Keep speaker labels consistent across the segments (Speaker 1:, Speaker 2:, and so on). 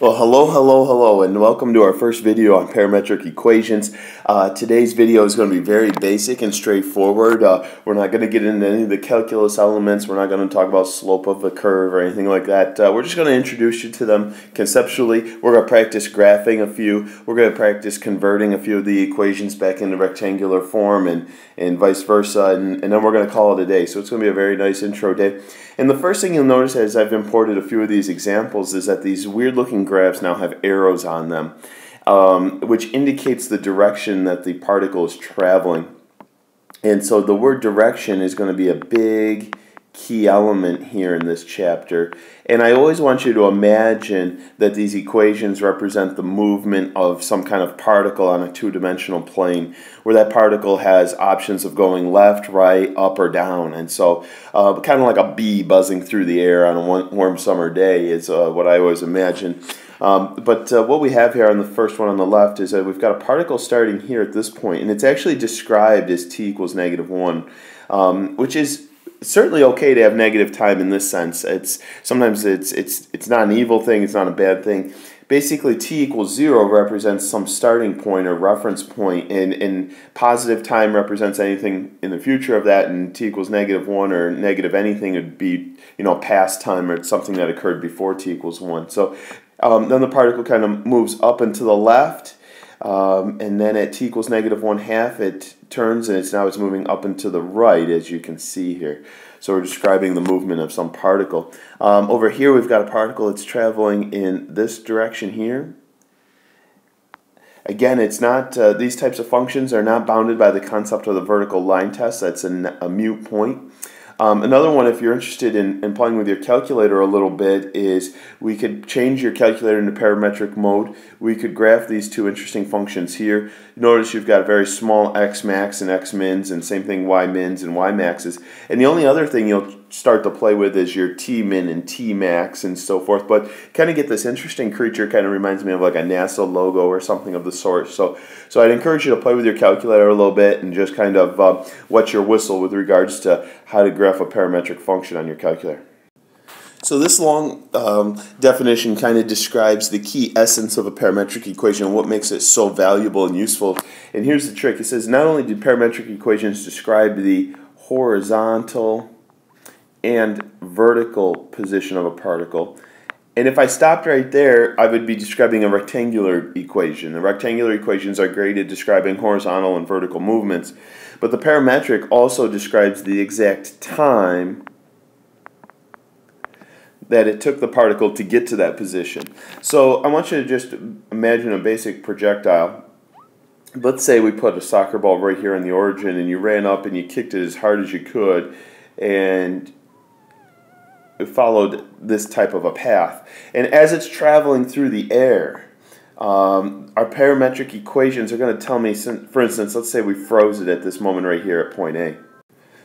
Speaker 1: Well, hello, hello, hello, and welcome to our first video on parametric equations. Uh, today's video is going to be very basic and straightforward. Uh, we're not going to get into any of the calculus elements. We're not going to talk about slope of a curve or anything like that. Uh, we're just going to introduce you to them conceptually. We're going to practice graphing a few. We're going to practice converting a few of the equations back into rectangular form and, and vice versa, and, and then we're going to call it a day. So it's going to be a very nice intro day. And the first thing you'll notice as I've imported a few of these examples is that these weird graphs now have arrows on them, um, which indicates the direction that the particle is traveling. And so the word direction is going to be a big key element here in this chapter. And I always want you to imagine that these equations represent the movement of some kind of particle on a two-dimensional plane, where that particle has options of going left, right, up, or down. And so uh, kind of like a bee buzzing through the air on a warm summer day is uh, what I always imagine. Um, but uh, what we have here on the first one on the left is that we've got a particle starting here at this point, and it's actually described as t equals negative 1, um, which is certainly okay to have negative time in this sense. It's sometimes it's it's it's not an evil thing. It's not a bad thing. Basically, t equals zero represents some starting point or reference point, and and positive time represents anything in the future of that, and t equals negative one or negative anything would be you know past time or something that occurred before t equals one. So um, then the particle kind of moves up and to the left um, and then at t equals negative 1 half, it turns and it's now it's moving up and to the right, as you can see here. So we're describing the movement of some particle. Um, over here, we've got a particle that's traveling in this direction here. Again, it's not uh, these types of functions are not bounded by the concept of the vertical line test. That's a, a mute point. Um, another one, if you're interested in, in playing with your calculator a little bit, is we could change your calculator into parametric mode. We could graph these two interesting functions here. Notice you've got a very small x max and x mins, and same thing y mins and y maxes. And the only other thing you'll start to play with is your T min and T max and so forth. But kind of get this interesting creature kind of reminds me of like a NASA logo or something of the sort. So, so I'd encourage you to play with your calculator a little bit and just kind of uh, wet your whistle with regards to how to graph a parametric function on your calculator. So this long um, definition kind of describes the key essence of a parametric equation and what makes it so valuable and useful. And here's the trick. It says not only do parametric equations describe the horizontal and vertical position of a particle. And if I stopped right there, I would be describing a rectangular equation. The rectangular equations are great at describing horizontal and vertical movements, but the parametric also describes the exact time that it took the particle to get to that position. So I want you to just imagine a basic projectile. Let's say we put a soccer ball right here on the origin and you ran up and you kicked it as hard as you could and followed this type of a path. And as it's traveling through the air, um, our parametric equations are going to tell me, for instance, let's say we froze it at this moment right here at point A.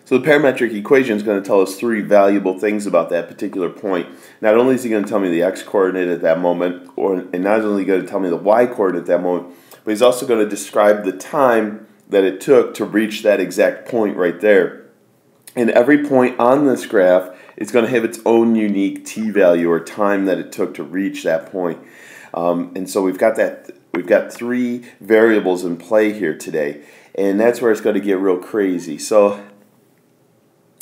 Speaker 1: So the parametric equation is going to tell us three valuable things about that particular point. Not only is he going to tell me the x-coordinate at that moment, or, and not only going to tell me the y-coordinate at that moment, but he's also going to describe the time that it took to reach that exact point right there. And every point on this graph is going to have its own unique t-value or time that it took to reach that point. Um, and so we've got that. We've got three variables in play here today, and that's where it's going to get real crazy. So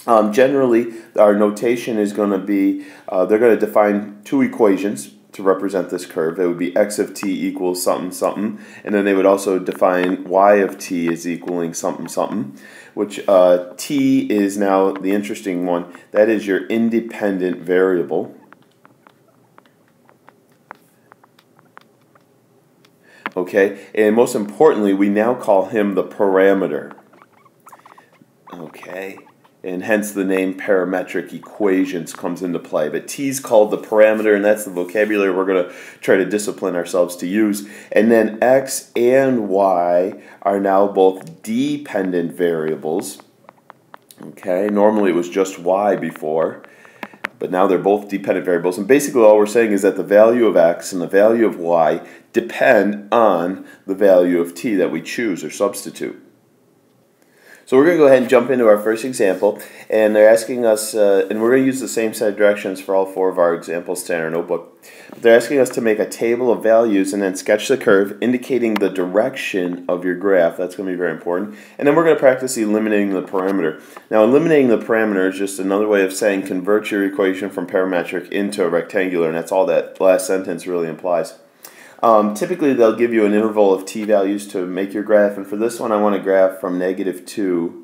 Speaker 1: um, generally, our notation is going to be uh, they're going to define two equations to represent this curve. It would be x of t equals something something, and then they would also define y of t is equaling something something, which uh, t is now the interesting one. That is your independent variable. Okay, and most importantly, we now call him the parameter. Okay and hence the name parametric equations comes into play. But t is called the parameter, and that's the vocabulary we're going to try to discipline ourselves to use. And then x and y are now both dependent variables. Okay, normally it was just y before, but now they're both dependent variables. And basically all we're saying is that the value of x and the value of y depend on the value of t that we choose or substitute. So we're going to go ahead and jump into our first example, and they're asking us, uh, and we're going to use the same set of directions for all four of our examples to our notebook. They're asking us to make a table of values and then sketch the curve indicating the direction of your graph. That's going to be very important. And then we're going to practice eliminating the parameter. Now eliminating the parameter is just another way of saying convert your equation from parametric into a rectangular, and that's all that last sentence really implies. Um, typically, they'll give you an interval of t values to make your graph, and for this one, I want a graph from negative 2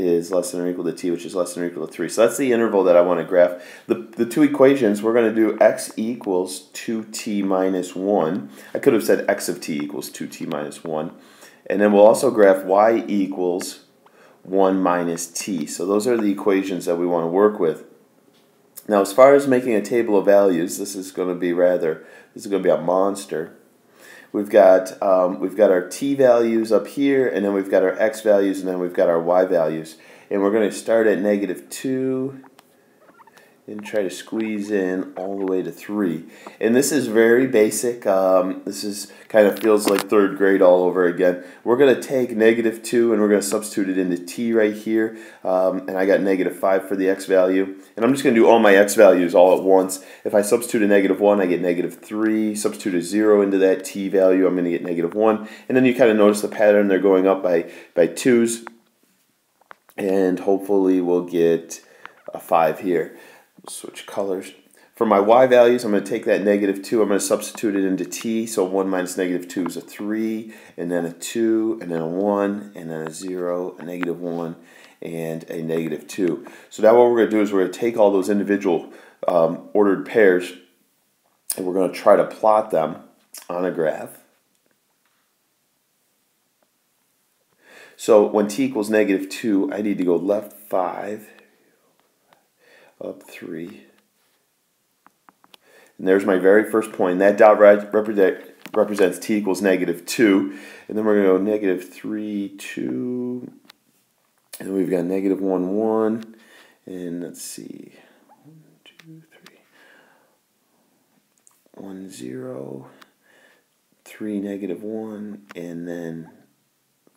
Speaker 1: is less than or equal to t, which is less than or equal to 3. So that's the interval that I want to graph. The, the two equations, we're going to do x equals 2t minus 1. I could have said x of t equals 2t minus 1. And then we'll also graph y equals 1 minus t. So those are the equations that we want to work with. Now, as far as making a table of values, this is going to be rather, this is going to be a monster. We've got, um, we've got our t values up here, and then we've got our x values, and then we've got our y values. And we're going to start at negative 2, and try to squeeze in all the way to 3. And this is very basic. Um, this is kind of feels like third grade all over again. We're going to take negative 2 and we're going to substitute it into t right here. Um, and I got negative 5 for the x value. And I'm just going to do all my x values all at once. If I substitute a negative 1, I get negative 3. Substitute a 0 into that t value, I'm going to get negative 1. And then you kind of notice the pattern. They're going up by, by 2s. And hopefully we'll get a 5 here switch colors. For my y values, I'm going to take that negative 2, I'm going to substitute it into t, so 1 minus negative 2 is a 3, and then a 2, and then a 1, and then a 0, a negative 1, and a negative 2. So now what we're going to do is we're going to take all those individual um, ordered pairs, and we're going to try to plot them on a graph. So when t equals negative 2, I need to go left 5, up 3. And there's my very first point. That dot represent, represents t equals negative 2. And then we're going to go negative 3, 2. And we've got negative 1, 1. And let's see. 1, 2, 3. 1, 0. 3, negative 1. And then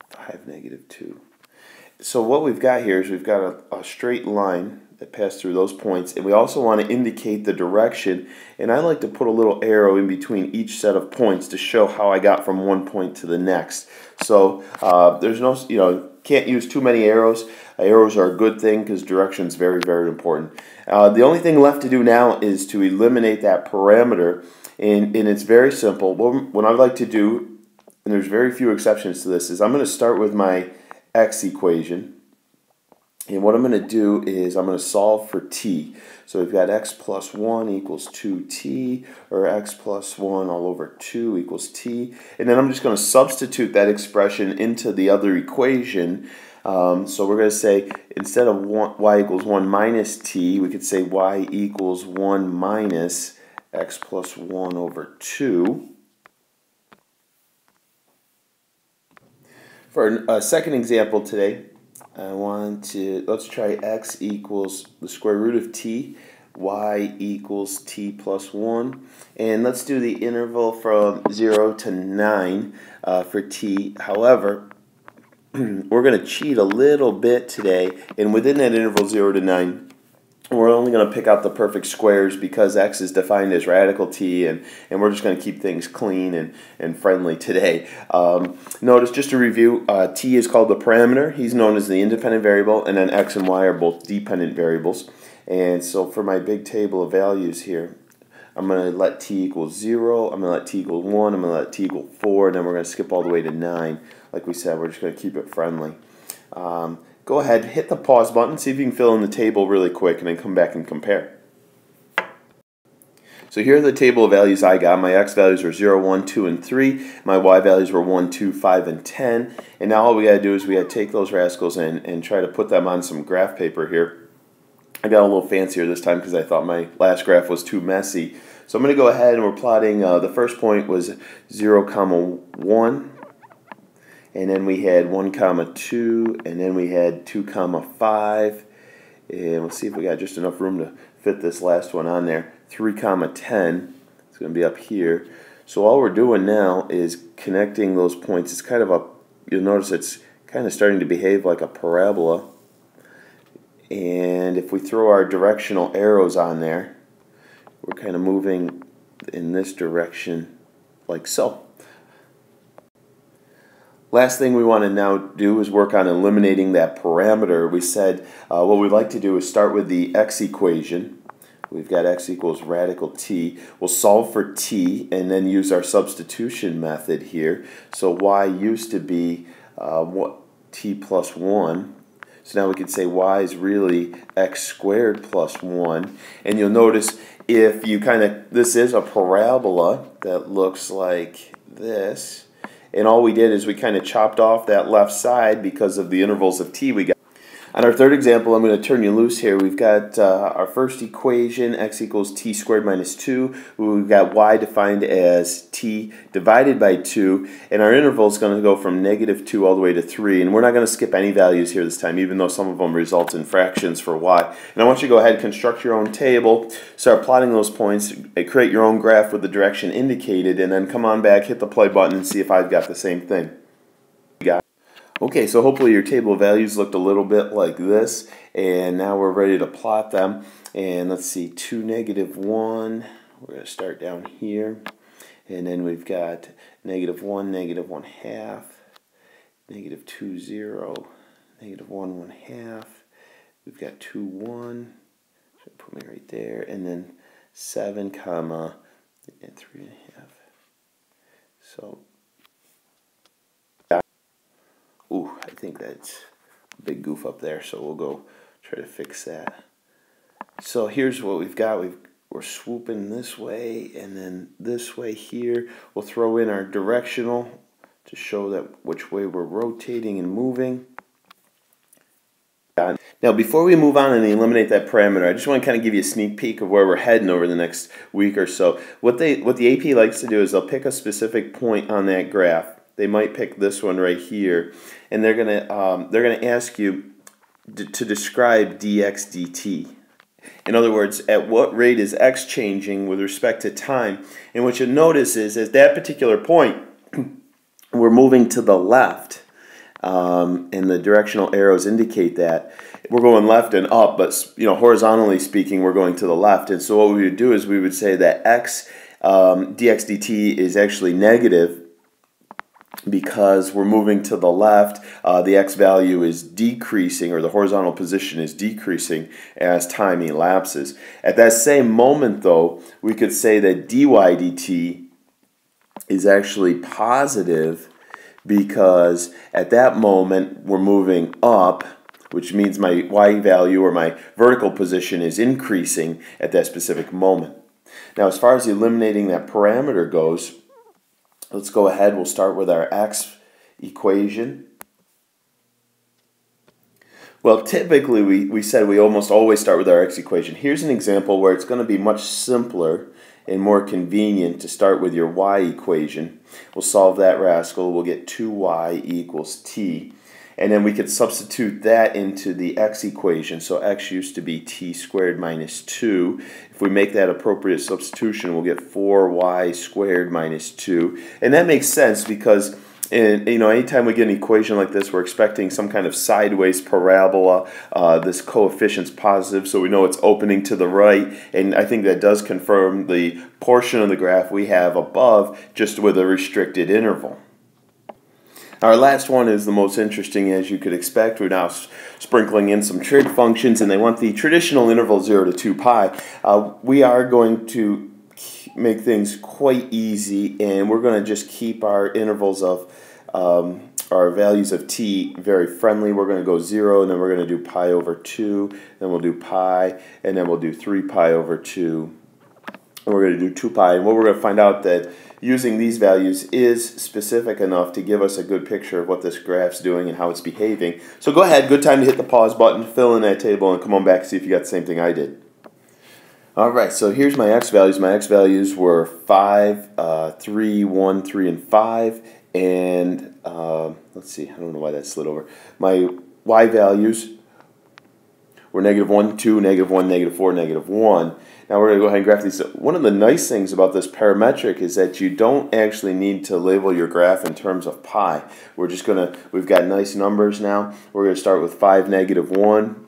Speaker 1: 5, negative 2. So what we've got here is we've got a, a straight line that pass through those points. And we also want to indicate the direction. And I like to put a little arrow in between each set of points to show how I got from one point to the next. So uh, there's no, you know, can't use too many arrows. Uh, arrows are a good thing because direction is very, very important. Uh, the only thing left to do now is to eliminate that parameter. And, and it's very simple. What, what I like to do, and there's very few exceptions to this, is I'm going to start with my x equation. And what I'm going to do is I'm going to solve for t. So we've got x plus 1 equals 2t, or x plus 1 all over 2 equals t. And then I'm just going to substitute that expression into the other equation. Um, so we're going to say instead of one, y equals 1 minus t, we could say y equals 1 minus x plus 1 over 2. For a second example today, I want to, let's try x equals the square root of t, y equals t plus 1. And let's do the interval from 0 to 9 uh, for t. However, we're going to cheat a little bit today, and within that interval 0 to 9, we're only going to pick out the perfect squares because x is defined as radical t, and, and we're just going to keep things clean and, and friendly today. Um, notice, just to review, uh, t is called the parameter. He's known as the independent variable, and then x and y are both dependent variables. And so for my big table of values here, I'm going to let t equal 0, I'm going to let t equal 1, I'm going to let t equal 4, and then we're going to skip all the way to 9. Like we said, we're just going to keep it friendly. Um, go ahead, hit the pause button, see if you can fill in the table really quick, and then come back and compare. So here are the table of values I got. My x values were 0, 1, 2, and 3. My y values were 1, 2, 5, and 10. And now all we got to do is we got to take those rascals and, and try to put them on some graph paper here. I got a little fancier this time because I thought my last graph was too messy. So I'm going to go ahead and we're plotting, uh, the first point was 0, comma 1, and then we had 1 comma 2 and then we had 2 comma 5 and we'll see if we got just enough room to fit this last one on there 3 comma 10 it's going to be up here so all we're doing now is connecting those points it's kind of a you'll notice it's kind of starting to behave like a parabola. And if we throw our directional arrows on there, we're kind of moving in this direction like so. Last thing we want to now do is work on eliminating that parameter. We said uh, what we'd like to do is start with the x equation. We've got x equals radical t. We'll solve for t and then use our substitution method here. So y used to be uh, what t plus 1. So now we can say y is really x squared plus 1. And you'll notice if you kind of, this is a parabola that looks like this. And all we did is we kind of chopped off that left side because of the intervals of t we got. On our third example, I'm going to turn you loose here. We've got uh, our first equation, x equals t squared minus 2. We've got y defined as t divided by 2. And our interval is going to go from negative 2 all the way to 3. And we're not going to skip any values here this time, even though some of them result in fractions for y. And I want you to go ahead and construct your own table, start plotting those points, create your own graph with the direction indicated, and then come on back, hit the play button, and see if I've got the same thing. Okay, so hopefully your table values looked a little bit like this, and now we're ready to plot them. And let's see, 2, negative 1, we're going to start down here, and then we've got negative 1, negative 1 half, negative 2, 0, negative 1, 1 half, we've got 2, 1, so put me right there, and then 7, comma, and 3 and a half. So Ooh, I think that's a big goof up there, so we'll go try to fix that. So here's what we've got. We've, we're swooping this way and then this way here. We'll throw in our directional to show that which way we're rotating and moving. Now, before we move on and eliminate that parameter, I just want to kind of give you a sneak peek of where we're heading over the next week or so. What they, what the AP likes to do is they'll pick a specific point on that graph they might pick this one right here, and they're gonna um, they're gonna ask you to describe dx dt. In other words, at what rate is x changing with respect to time? And what you'll notice is at that particular point, we're moving to the left, um, and the directional arrows indicate that we're going left and up, but you know horizontally speaking, we're going to the left. And so what we would do is we would say that x um, dx dt is actually negative because we're moving to the left, uh, the x value is decreasing or the horizontal position is decreasing as time elapses. At that same moment though, we could say that dy dt is actually positive because at that moment we're moving up which means my y value or my vertical position is increasing at that specific moment. Now as far as eliminating that parameter goes, Let's go ahead. We'll start with our x equation. Well, typically we, we said we almost always start with our x equation. Here's an example where it's going to be much simpler and more convenient to start with your y equation. We'll solve that rascal. We'll get 2y equals t. And then we could substitute that into the x equation. So x used to be t squared minus 2. If we make that appropriate substitution, we'll get 4y squared minus 2. And that makes sense because and you know, anytime we get an equation like this, we're expecting some kind of sideways parabola. Uh, this coefficient's positive, so we know it's opening to the right. And I think that does confirm the portion of the graph we have above, just with a restricted interval. Our last one is the most interesting as you could expect. We're now sprinkling in some trig functions and they want the traditional interval 0 to 2 pi. Uh, we are going to make things quite easy and we're going to just keep our intervals of um, our values of t very friendly. We're going to go 0 and then we're going to do pi over 2, then we'll do pi, and then we'll do 3 pi over 2, and we're going to do 2 pi. And what we're going to find out that using these values is specific enough to give us a good picture of what this graph's doing and how it's behaving. So go ahead, good time to hit the pause button, fill in that table, and come on back and see if you got the same thing I did. Alright, so here's my x values. My x values were 5, uh, 3, 1, 3, and 5. And uh, let's see, I don't know why that slid over. My y values were negative 1, 2, negative 1, negative 4, negative 1. Now we're going to go ahead and graph these. One of the nice things about this parametric is that you don't actually need to label your graph in terms of pi. We're just going to, we've got nice numbers now. We're going to start with 5, negative 1.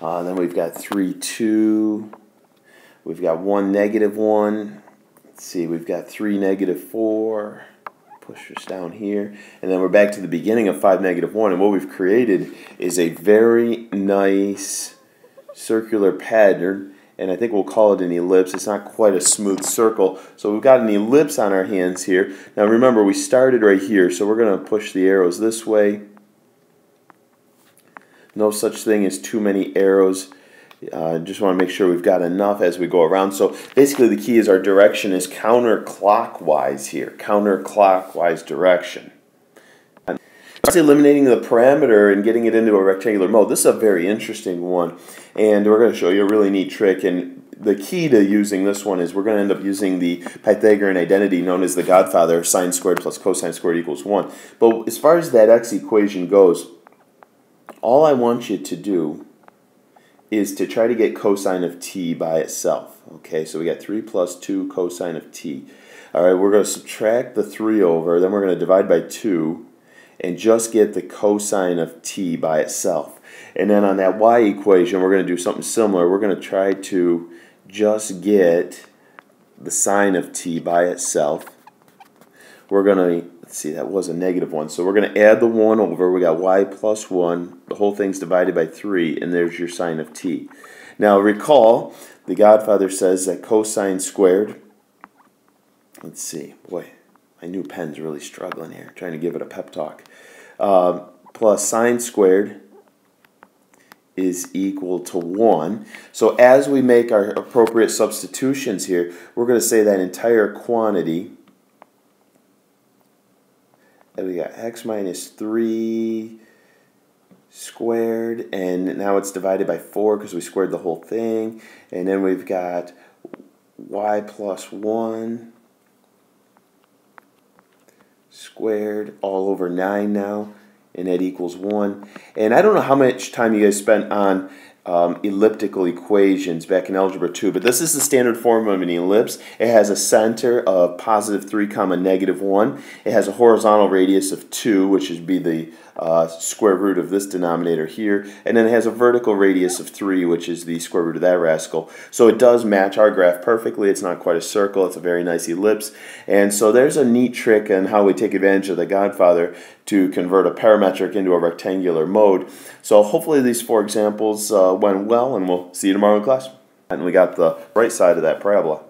Speaker 1: Uh, then we've got 3, 2. We've got 1, negative 1. Let's see, we've got 3, negative 4 push this down here. And then we're back to the beginning of 5, negative 1. And what we've created is a very nice circular pattern. And I think we'll call it an ellipse. It's not quite a smooth circle. So we've got an ellipse on our hands here. Now remember, we started right here. So we're going to push the arrows this way. No such thing as too many arrows uh, just want to make sure we've got enough as we go around. So basically the key is our direction is counterclockwise here, counterclockwise direction. Just eliminating the parameter and getting it into a rectangular mode. This is a very interesting one, and we're going to show you a really neat trick. And the key to using this one is we're going to end up using the Pythagorean identity known as the Godfather, sine squared plus cosine squared equals 1. But as far as that x equation goes, all I want you to do is to try to get cosine of t by itself. Okay, so we got 3 plus 2 cosine of t. All right, we're going to subtract the 3 over, then we're going to divide by 2, and just get the cosine of t by itself. And then on that y equation, we're going to do something similar. We're going to try to just get the sine of t by itself. We're going to Let's see, that was a negative 1. So we're going to add the 1 over. We got y plus 1. The whole thing's divided by 3, and there's your sine of t. Now recall, the Godfather says that cosine squared, let's see, boy, my new pen's really struggling here, trying to give it a pep talk, uh, plus sine squared is equal to 1. So as we make our appropriate substitutions here, we're going to say that entire quantity and we got x minus 3 squared, and now it's divided by 4 because we squared the whole thing. And then we've got y plus 1 squared all over 9 now, and that equals 1. And I don't know how much time you guys spent on um, elliptical equations back in Algebra 2, but this is the standard form of an ellipse. It has a center of positive 3 comma negative 1. It has a horizontal radius of 2, which would be the uh, square root of this denominator here, and then it has a vertical radius of 3, which is the square root of that rascal. So it does match our graph perfectly. It's not quite a circle. It's a very nice ellipse. And so there's a neat trick on how we take advantage of the Godfather to convert a parametric into a rectangular mode. So hopefully these four examples uh, went well, and we'll see you tomorrow in class. And we got the right side of that parabola.